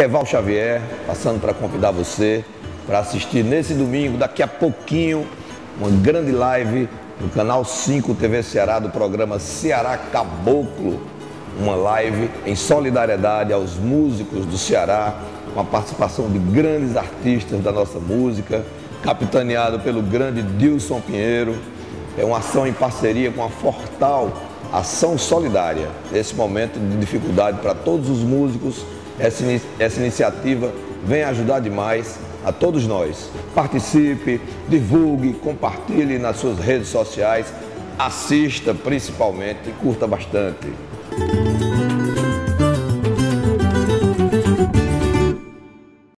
Aqui é Xavier, passando para convidar você para assistir nesse domingo, daqui a pouquinho, uma grande live no canal 5 TV Ceará do programa Ceará Caboclo. Uma live em solidariedade aos músicos do Ceará, com a participação de grandes artistas da nossa música, capitaneado pelo grande Dilson Pinheiro. É uma ação em parceria com a Fortal Ação Solidária, nesse momento de dificuldade para todos os músicos essa, essa iniciativa vem ajudar demais a todos nós. Participe, divulgue, compartilhe nas suas redes sociais, assista principalmente e curta bastante.